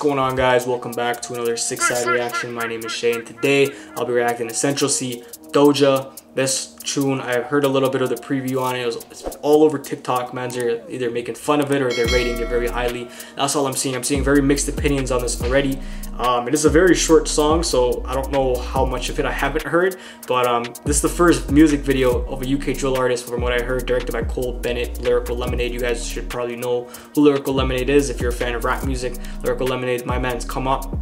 going on guys? Welcome back to another 6ixside reaction. My name is Shay and today I'll be reacting to Central Cee Doja. This tune, I heard a little bit of the preview on it. It was it's all over TikTok. Mans are either making fun of it or they're rating it very highly. That's all I'm seeing. I'm seeing very mixed opinions on this already. Um, it is a very short song, so I don't know how much of it I haven't heard. But um, this is the first music video of a UK drill artist, from what I heard, directed by Cole Bennett, Lyrical Lemonade. You guys should probably know who Lyrical Lemonade is if you're a fan of rap music. Lyrical Lemonade, my man's come up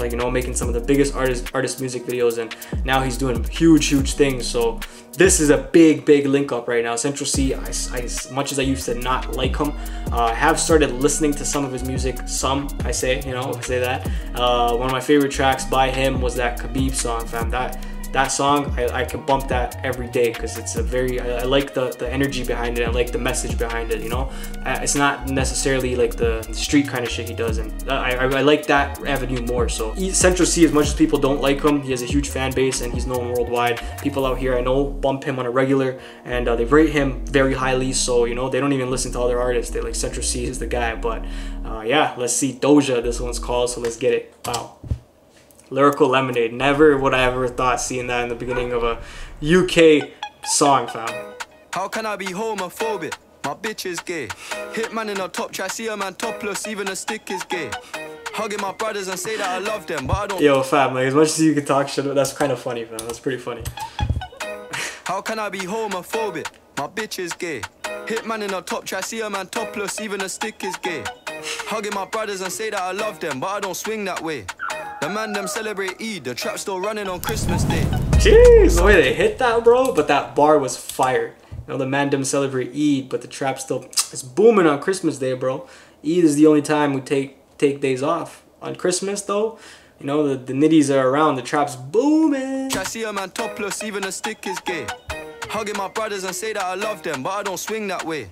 like you know making some of the biggest artist artist music videos and now he's doing huge huge things. So this is a big big link up right now. Central cee I, I, as much as i used to not like him uh, i have started listening to some of his music some i say you know I say that. Uh, one of my favorite tracks by him was that khabib song fam. That that song I, I can bump that every day because it's a very I, I, like the the energy behind it I like the message behind it you know? Uh, it's not necessarily like the street kind of shit he does and I, I, I like that avenue more so. Central Cee, as much as people don't like him he has a huge fan base and he's known worldwide. People out here I know bump him on a regular and uh, they rate him very highly so you know they don't even listen to other artists. They like Central Cee is the guy but uh, yeah let's see Doja this one's called so let's get it. Wow Lyrical Lemonade. Never would I ever thought seeing that in the beginning of a UK song, fam. How can I be homophobic? My bitch is gay. Hitman in a top try, see a man topless, even a stick is gay. Hugging my brothers and say that I love them, but I don't. Yo, fam, like as much as you can talk shit, that's kind of funny, fam. That's pretty funny. How can I be homophobic? My bitch is gay. Hitman in a top try, see a man topless, even a stick is gay. Hugging my brothers and say that I love them, but I don't swing that way. The man them celebrate Eid, the trap still running on Christmas Day. Jeez, the way they hit that, bro. But that bar was fire. You know, the man them celebrate Eid, but the trap still is booming on Christmas Day, bro. Eid is the only time we take take days off. On Christmas, though, you know, the, the nitties are around, the trap's booming. I see a man topless, even a stick is gay. Hugging my brothers and say that I love them, but I don't swing that way.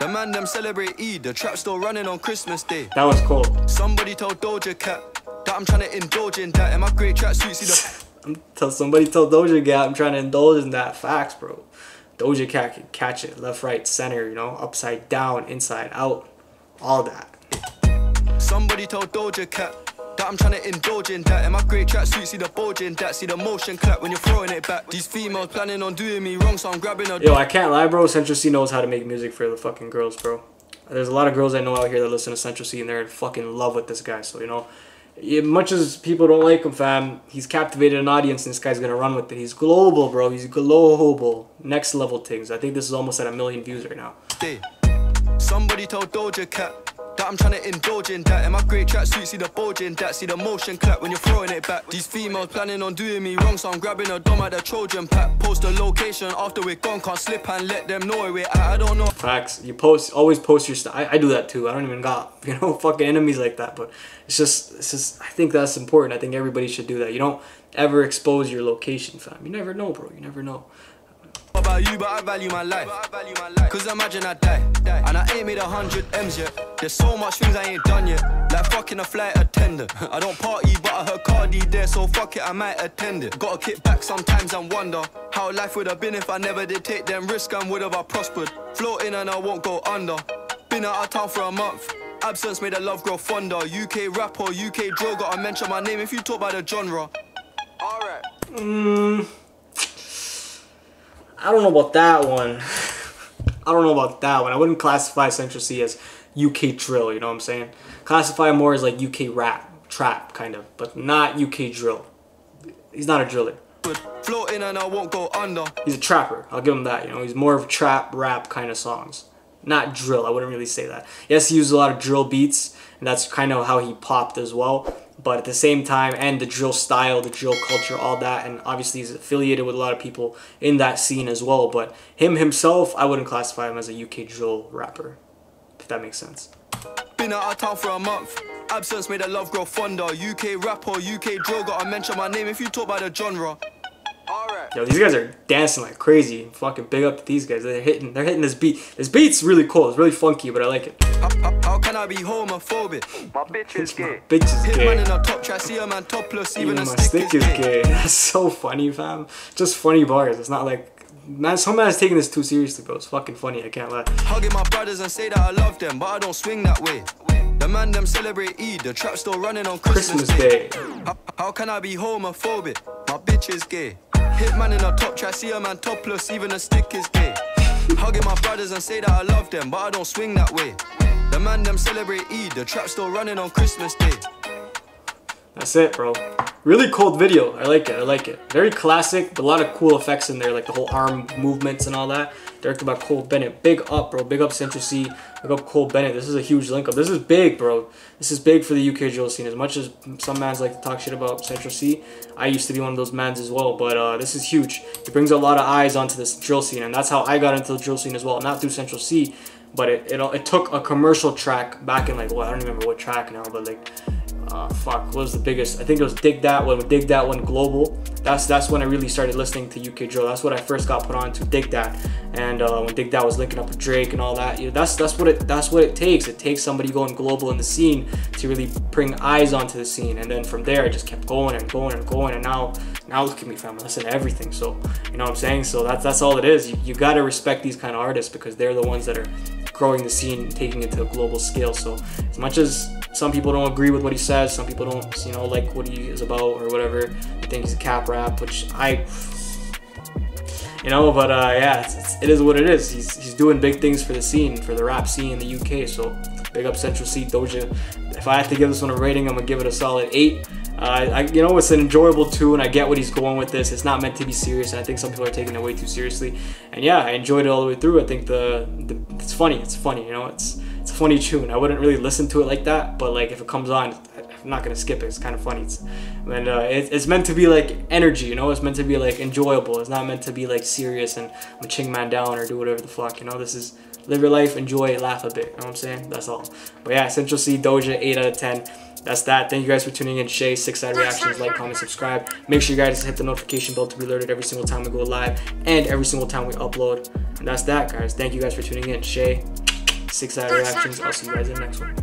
The man them celebrate Eid, the trap still running on Christmas Day. That was cool. Somebody told Doja Cat that I'm trying to indulge in that. And my great tracksuit, see the. tell somebody tell Doja Cat I'm trying to indulge in that. Facts, bro. Doja Cat can catch it left, right, center. You know, upside down, inside out, all that. Somebody told Doja Cat that I'm trying to indulge in that. And my great tracksuit, see the bulge in that. See the motion clap when you're throwing it back. These females planning on doing me wrong, so I'm grabbing a. Yo, I can't lie, bro. Central Cee knows how to make music for the fucking girls, bro. There's a lot of girls I know out here that listen to Central Cee and they're in fucking love with this guy. So, you know, much as people don't like him, fam, he's captivated an audience and this guy's gonna run with it. He's global, bro. He's global. Next level things. I think this is almost at a million views right now. Somebody told Doja Cat that I'm trying to indulge in that. And my great tracksuit, see the bulge in that. See the motion clap when you're throwing it back. These females planning on doing me wrong, so I'm grabbing a dome at the Trojan pack. Post a location after we're gone, can't slip and let them know where. I don't know. Facts. You post, always post your stuff. I, I do that too. I don't even got, you know, fucking enemies like that. But it's just, it's just, I think that's important. I think everybody should do that. You don't ever expose your location, fam. You never know, bro. You never know about you, but I value my life. Cause imagine I die, and I ain't made a hundred M's yet. There's so much things I ain't done yet. Like fucking a flight attendant. I don't party, but I heard Cardi there, so fuck it, I might attend it. Gotta kick back sometimes and wonder how life would have been if I never did take them risks and would have I prospered. Floating and I won't go under. Been out of town for a month. Absence made the love grow fonder. UK rapper, UK drill, gotta mention my name if you talk about the genre. Alright. Mmm. I don't know about that one. I don't know about that one. I wouldn't classify Central Cee as UK drill, you know what I'm saying? Classify more as like UK rap, trap kind of, but not UK drill. He's not a driller. Floating and I won't go under. He's a trapper. I'll give him that. You know, he's more of trap rap kind of songs. Not drill. I wouldn't really say that. Yes, he uses a lot of drill beats, and that's kind of how he popped as well but at the same time and the drill style the drill culture all that and obviously he's affiliated with a lot of people in that scene as well but him himself i wouldn't classify him as a uk drill rapper if that makes sense. Been out of town for a month. Absence made a love grow fonder. Uk rapper uk drill gotta mention my name if you talk about the genre Yo, these guys are dancing like crazy. Fucking big up to these guys. They're hitting. They're hitting this beat. This beat's really cool. It's really funky, but I like it. How, how, how can I be homophobic? My bitch is gay. My bitch is Hit gay. man in a top try, see a man topless, even, even a stick, stick is, is gay. gay. That's so funny, fam. Just funny bars. It's not like man, some man's taking this too seriously, bro. It's fucking funny. I can't lie. Hugging my brothers and say that I love them, but I don't swing that way. The man them celebrate Eid, the trap still running on Christmas, Christmas Day. How, how can I be homophobic? My bitch is gay. Hit man in a top try, see a man topless, even a stick is gay. Hugging my brothers and say that I love them, but I don't swing that way. The man them celebrate Eid, the trap still running on Christmas Day. That's it, bro. Really cold video. I like it. I like it. Very classic, but a lot of cool effects in there, like the whole arm movements and all that. Directed by Cole Bennett. Big up, bro. Big up Central Cee. Big up Cole Bennett. This is a huge link up. This is big, bro. This is big for the UK drill scene. As much as some mans like to talk shit about Central Cee, I used to be one of those mans as well. But uh, this is huge. It brings a lot of eyes onto this drill scene, and that's how I got into the drill scene as well. Not through Central Cee, but it, it, it took a commercial track back in like, well, I don't remember what track now, but like uh, fuck, what was the biggest? I think it was Digga D when Digga D went global. That's that's when I really started listening to UK drill. That's what I first got put on to Digga D, and uh, when Digga D was linking up with Drake and all that. You know, that's that's what it that's what it takes. It takes somebody going global in the scene to really bring eyes onto the scene, and then from there I just kept going and going and going, and now now look at me, fam. I listen to everything. So you know what I'm saying. So that's that's all it is. You, you gotta respect these kind of artists because they're the ones that are growing the scene taking it to a global scale. So as much as some people don't agree with what he says, some people don't, you know, like what he is about or whatever. They think he's a cap rap, which I, you know, but uh, yeah, it's, it's, it is what it is. He's, he's doing big things for the scene, for the rap scene in the UK. So big up Central Cee Doja. If I have to give this one a rating, I'm gonna give it a solid eight. Uh, I, you know, it's an enjoyable tune. And I get what he's going with this. It's not meant to be serious, I think some people are taking it way too seriously. And yeah, I enjoyed it all the way through. I think the, the it's funny. It's funny. You know, it's it's a funny tune. I wouldn't really listen to it like that, but like if it comes on, I'm not gonna skip it. It's kind of funny. It's, and uh, it, it's meant to be like energy. You know, it's meant to be like enjoyable. It's not meant to be like serious and I'm a ching man down or do whatever the fuck. You know, this is live your life, enjoy, laugh a bit. You know what I'm saying? That's all. But yeah, Central Cee Doja, 8 out of 10 that's that. Thank you guys for tuning in. Shay, 6ixside Reactions. Like, comment, subscribe. Make sure you guys hit the notification bell to be alerted every single time we go live and every single time we upload. And that's that, guys. Thank you guys for tuning in. Shay, 6ixside Reactions. I'll see you guys in the next one.